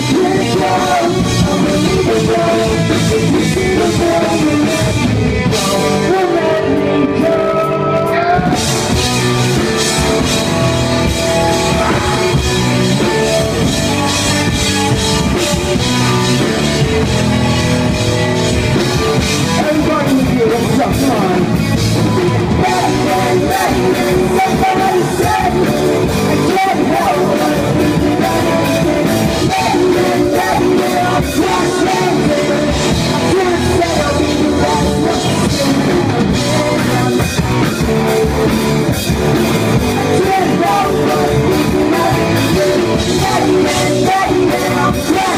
Can't go, I'm a little girl, I'm a little yeah, yeah, yeah.